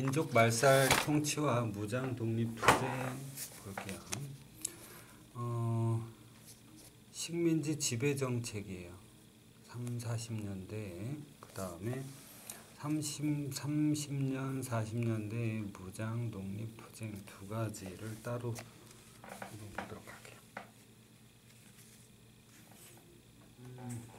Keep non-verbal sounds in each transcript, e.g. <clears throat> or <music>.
민족 말살 통치와 무장 독립 투쟁 볼게요. 어, 식민지 지배 정책이에요. 3, 40년대 그 다음에 30, 30년, 40년대 무장 독립 투쟁 두 가지를 따로 보도록 할게요. 음.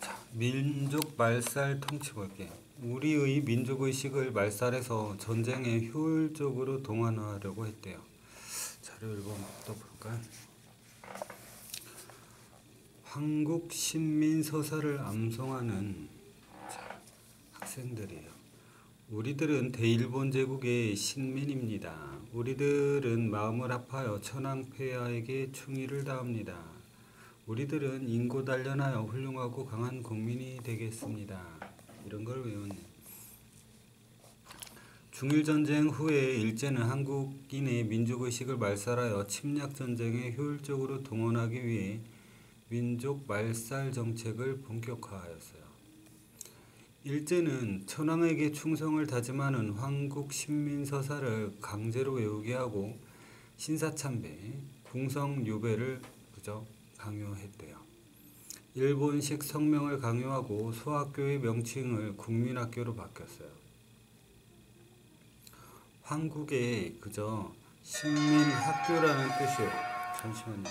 자, 민족 말살 통치 볼게요. 우리의 민족 의식을 말살해서 전쟁에 효율적으로 동원하려고 했대요. 자료 1번부터 볼까요? 한국 신민 서사를 암송하는 자, 학생들이에요. 우리들은 대일본 제국의 신민입니다. 우리들은 마음을 아파요 천황폐하에게 충의를 다합니다. 우리들은 인고 단련하여 훌륭하고 강한 국민이 되겠습니다. 이런 걸 외웠네. 중일전쟁 후에 일제는 한국인의 민족의식을 말살하여 침략전쟁에 효율적으로 동원하기 위해 민족 말살 정책을 본격화하였어요. 일제는 천황에게 충성을 다짐하는 황국 신민서사를 강제로 외우게 하고 신사참배, 궁성유배를 그저 강요했대요. 일본식 성명을 강요하고 소학교의 명칭을 국민학교로 바뀌었어요. 한국의 그저 신민학교라는 뜻이에요. 잠시만요.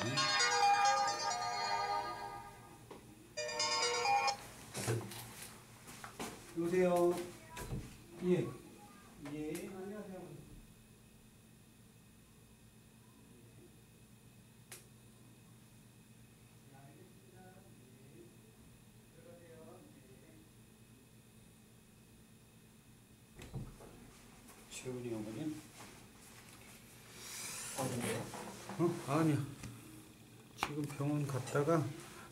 여보세요. 예. 예. 안녕 최은이 어머님? 어? 아니야. 지금 병원 갔다가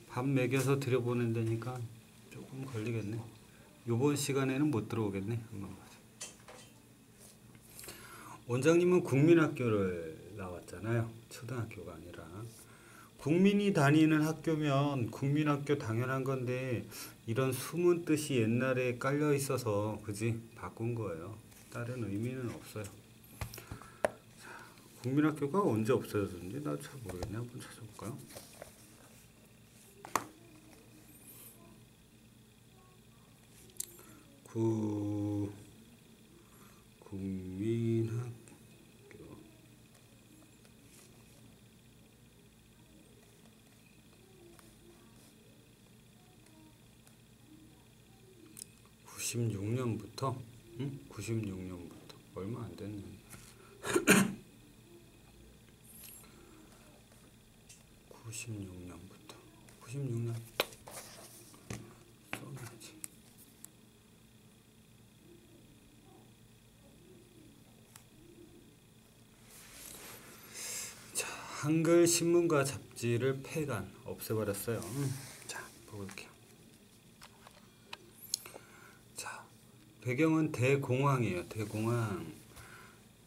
밥 먹여서 들여보낸다니까 조금 걸리겠네. 요번 시간에는 못 들어오겠네. 원장님은 국민학교를 나왔잖아요. 초등학교가 아니라. 국민이 다니는 학교면 국민학교 당연한 건데 이런 숨은 뜻이 옛날에 깔려 있어서 그지 바꾼 거예요. 다른 의미는 없어요. 자, 국민학교가 언제 없어졌는지 나 잘 모르겠네. 한번 찾아볼까요? 구 국민학교 구십육 년부터 응? 구십육 년부터 얼마 안 됐네. <coughs> 구십육 년부터 구십육 년 써놔야지. 자, 한글 신문과 잡지를 폐간 없애버렸어요. 자, 배경은 대공황이에요. 대공황.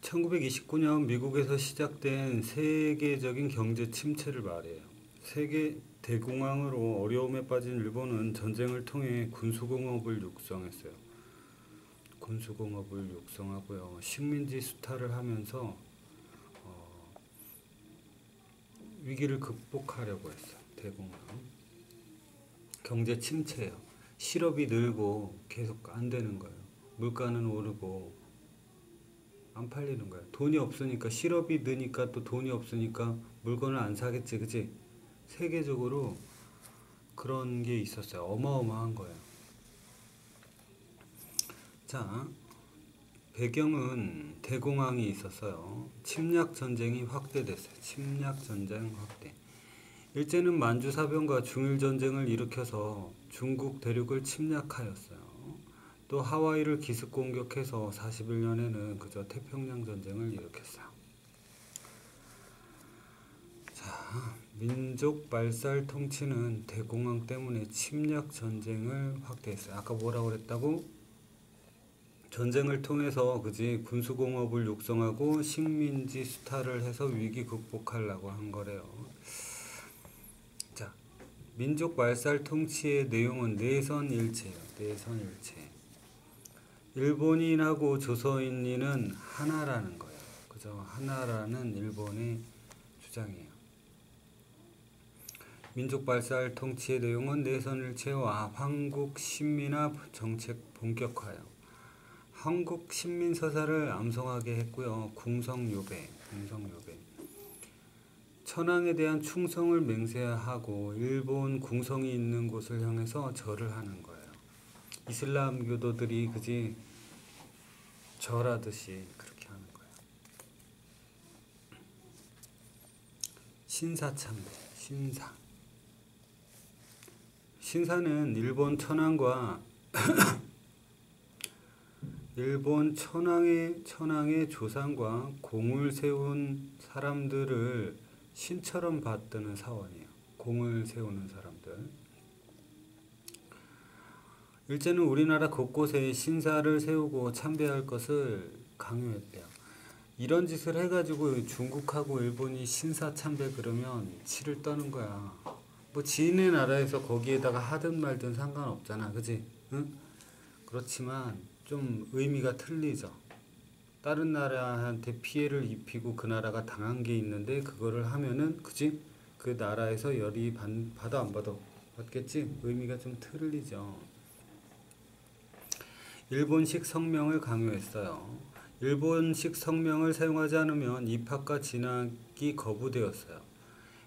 1929년 미국에서 시작된 세계적인 경제 침체를 말해요. 세계 대공황으로 어려움에 빠진 일본은 전쟁을 통해 군수공업을 육성했어요. 군수공업을 육성하고요. 식민지 수탈을 하면서 어, 위기를 극복하려고 했어요. 대공황. 경제 침체예요. 실업이 늘고 계속 안 되는 거예요. 물가는 오르고 안 팔리는 거예요. 돈이 없으니까 실업이 느니까 또 돈이 없으니까 물건을 안 사겠지, 그지? 세계적으로 그런 게 있었어요. 어마어마한 거예요. 자, 배경은 대공황이 있었어요. 침략 전쟁이 확대됐어요. 침략 전쟁 확대. 일제는 만주 사병과 중일 전쟁을 일으켜서 중국 대륙을 침략하였어요. 또 하와이를 기습 공격해서 41년에는 그저 태평양 전쟁을 일으켰어요. 자, 민족 말살 통치는 대공황 때문에 침략 전쟁을 확대했어요. 아까 뭐라고 그랬다고? 전쟁을 통해서 그지 군수공업을 육성하고 식민지 수탈을 해서 위기 극복하려고 한 거래요. 자, 민족 말살 통치의 내용은 내선일체예요. 내선일체. 일본인하고 조선인은 하나라는 거예요. 그죠? 하나라는 일본의 주장이에요. 민족 발살 통치의 내용은 내선일체와 한국 신민화 정책 본격화요. 한국 신민 서사를 암송하게 했고요. 궁성요배, 궁성요배. 천황에 대한 충성을 맹세하고 일본 궁성이 있는 곳을 향해서 절을 하는 거예요. 이슬람 교도들이 그지 절하듯이 그렇게 하는 거예요. 신사참배, 신사. 신사는 일본 천황과 <coughs> 일본 천황의 천황의 조상과 공을 세운 사람들을 신처럼 받드는 사원이에요. 공을 세우는 사람들. 일제는 우리나라 곳곳에 신사를 세우고 참배할 것을 강요했대요. 이런 짓을 해가지고 중국하고 일본이 신사 참배 그러면 치를 떠는 거야. 뭐 지인의 나라에서 거기에다가 하든 말든 상관없잖아, 그지? 응? 그렇지만 좀 의미가 틀리죠. 다른 나라한테 피해를 입히고 그 나라가 당한 게 있는데 그거를 하면은 그지? 그 나라에서 열이 받, 받아 안 받아? 받겠지? 의미가 좀 틀리죠. 일본식 성명을 강요했어요. 일본식 성명을 사용하지 않으면 입학과 진학이 거부되었어요.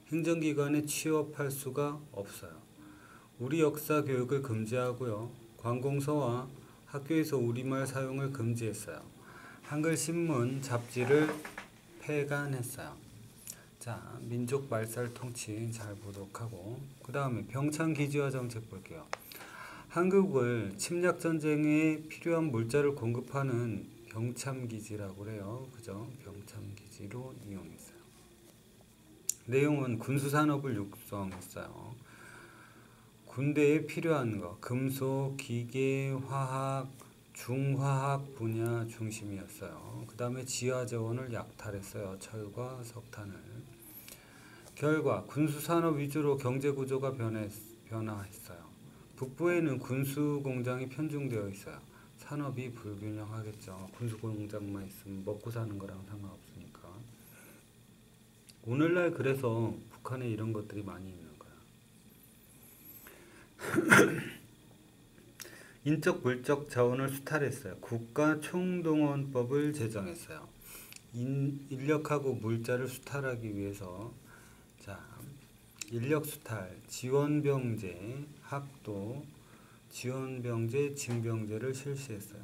행정기관에 취업할 수가 없어요. 우리 역사 교육을 금지하고요. 관공서와 학교에서 우리말 사용을 금지했어요. 한글 신문, 잡지를 폐간했어요. 자, 민족 말살 통치 잘 보도록 하고 그 다음에 병창 기지화 정책 볼게요. 한국을 침략 전쟁에 필요한 물자를 공급하는 병참 기지라고 그래요. 그죠? 병참 기지로 이용했어요. 내용은 군수 산업을 육성했어요. 군대에 필요한 거 금속, 기계, 화학, 중화학 분야 중심이었어요. 그 다음에 지하 자원을 약탈했어요. 철과 석탄을. 결과 군수 산업 위주로 경제 구조가 변했, 변화했어요. 북부에는 군수 공장이 편중되어 있어요. 산업이 불균형하겠죠. 군수 공장만 있으면 먹고 사는 거랑 상관없으니까. 오늘날 그래서 북한에 이런 것들이 많이 있는 거야. <clears throat> 인적 물적 자원을 수탈했어요. 국가 총동원법을 제정했어요. 인, 인력하고 물자를 수탈하기 위해서 자 인력 수탈, 지원병제, 학도, 지원병제, 징병제를 실시했어요.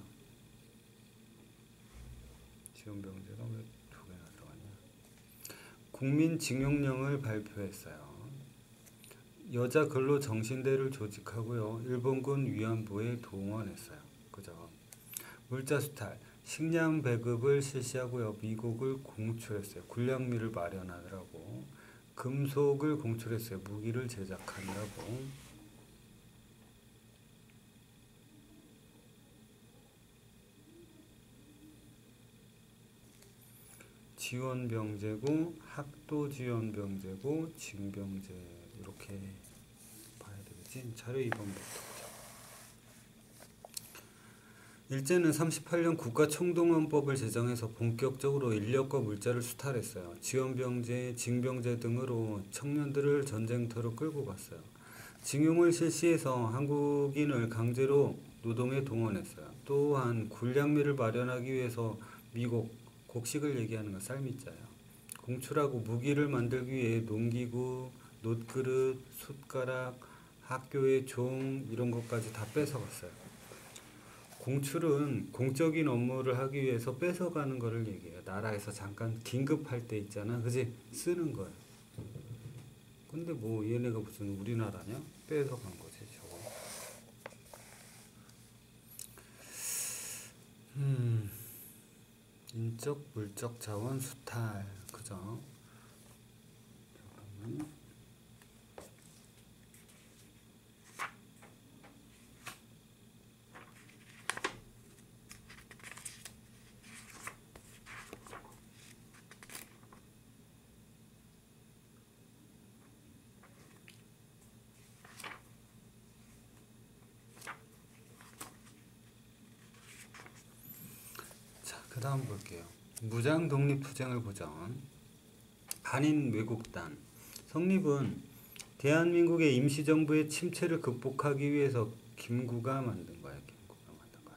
지원병제가 왜 두 개나 들어갔냐? 국민징용령을 발표했어요. 여자 근로 정신대를 조직하고요. 일본군 위안부에 동원했어요. 그죠? 물자 수탈, 식량 배급을 실시하고요. 미국을 공출했어요. 군량미를 마련하더라고. 금속을 공출했어요. 무기를 제작하느라고. 지원병제고 학도지원병제고 징병제 이렇게 봐야 되겠지. 자료 2번부터. 일제는 38년 국가총동원법을 제정해서 본격적으로 인력과 물자를 수탈했어요. 지원병제, 징병제 등으로 청년들을 전쟁터로 끌고 갔어요. 징용을 실시해서 한국인을 강제로 노동에 동원했어요. 또한 군량미를 마련하기 위해서 미국 곡식을 얘기하는 건 쌀미자예요. 공출하고 무기를 만들기 위해 농기구, 놋그릇, 숟가락, 학교의 종 이런 것까지 다 뺏어갔어요. 공출은 공적인 업무를 하기 위해서 뺏어가는 거를 얘기해요. 나라에서 잠깐 긴급할 때 있잖아. 그지? 쓰는 거예요. 근데 뭐 얘네가 무슨 우리나라냐? 뺏어간 거지, 저거. 음, 인적, 물적 자원 수탈. 그죠? 잠깐만. 다음 볼게요. 무장 독립 투쟁을 보전. 한인 외국단 성립은 대한민국의 임시정부의 침체를 극복하기 위해서 김구가 만든 거야. 김구가 만든 거야.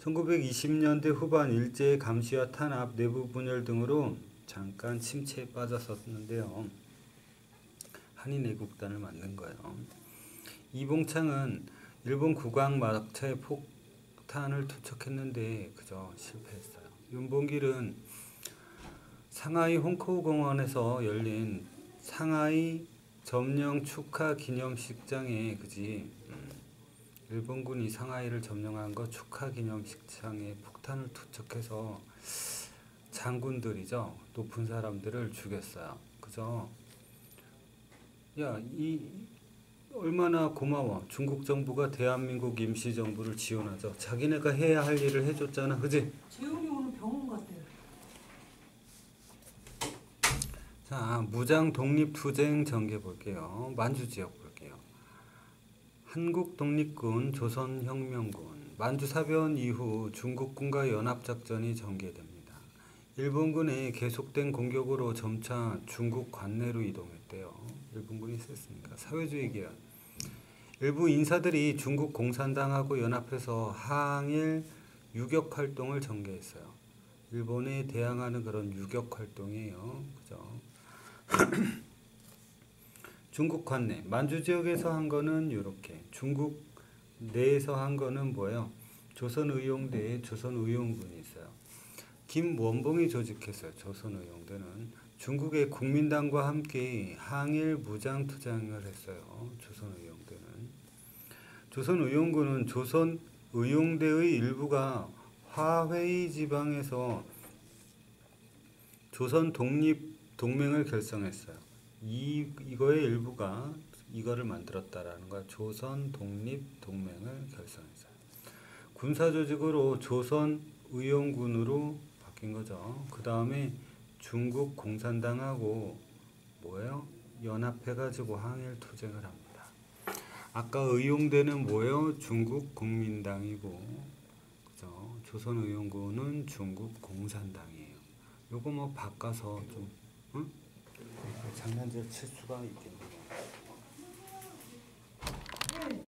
1920년대 후반 일제의 감시와 탄압, 내부 분열 등으로 잠깐 침체에 빠졌었는데요. 한인 애국단을 만든 거예요. 이봉창은 일본 국왕 막차에 폭 탄을 투척했는데 그저 실패했어요. 윤봉길은 상하이 홍커우 공원에서 열린 상하이 점령 축하 기념식장에 그지 음, 일본군이 상하이를 점령한 거 축하 기념식장에 폭탄을 투척해서 장군들이죠 높은 사람들을 죽였어요. 그죠? 야, 이 얼마나 고마워. 중국 정부가 대한민국 임시 정부를 지원하죠. 자기네가 해야 할 일을 해줬잖아, 그지? 재훈이 오늘 병원 갔대. 자, 무장 독립 투쟁 전개 볼게요. 만주 지역 볼게요. 한국 독립군, 조선 혁명군, 만주 사변 이후 중국군과 연합 작전이 전개됩니다. 일본군의 계속된 공격으로 점차 중국 관내로 이동했대요. 일본군이 셌으니까 사회주의 기한. 일부 인사들이 중국 공산당하고 연합해서 항일 유격 활동을 전개했어요. 일본에 대항하는 그런 유격 활동이에요. 그죠? <clears throat> 중국 관내 만주 지역에서 한 거는 이렇게 중국 내에서 한 거는 뭐예요? 조선의용대에 조선의용군이 있어요. 김원봉이 조직했어요. 조선의용대는 중국의 국민당과 함께 항일 무장 투쟁을 했어요. 조선의용대는 조선의용군은 조선의용대의 일부가 화웨이 지방에서 조선 독립 동맹을 결성했어요. 이 이거의 일부가 이거를 만들었다라는 거야. 조선 독립 동맹을 결성했어요. 군사 조직으로 조선 의용군으로 바뀐 거죠. 그 다음에 중국 공산당하고 뭐예요? 연합해가지고 항일 투쟁을 합니다. 아까 의용대는 뭐예요? 중국 국민당이고, 그죠? 조선 의용군은 중국 공산당이에요. 요거 뭐 바꿔서 좀 응? 장난질 칠 수가 있겠네.